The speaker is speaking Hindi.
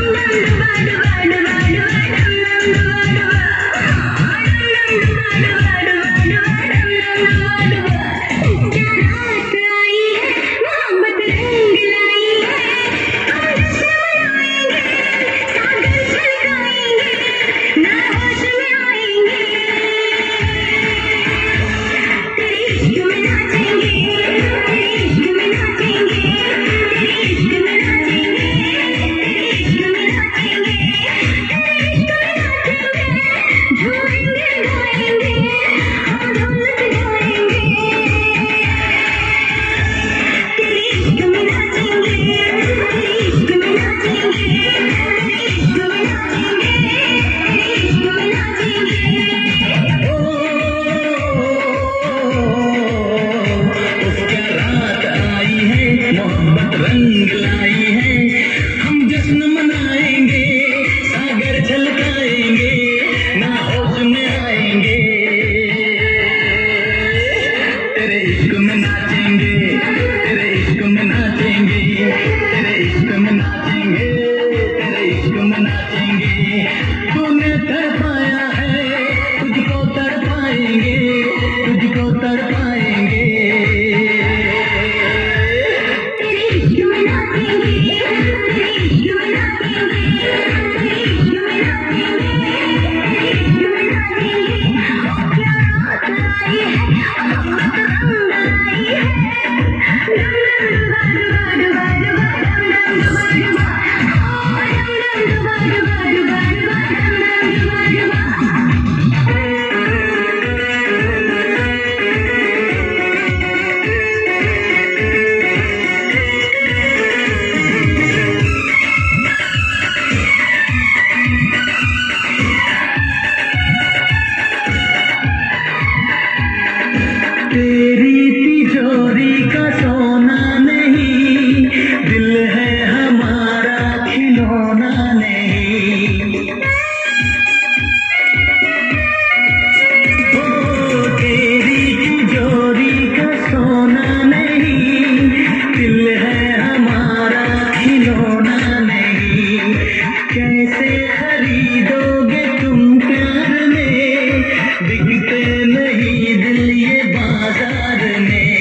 Ride, ride, ride, ride. रंग लाई है। हम जश्न मनाएँगे, सागर झलकाएँगे, ना होश में आएँगे। तेरे इश्क में नाचेंगे, तेरे इश्क में नाचेंगे, तेरे इश्क में नाचेंगे, तेरे इश्क में नाचेंगे। तेरे बिकते नहीं दिल ये बाज़ार में।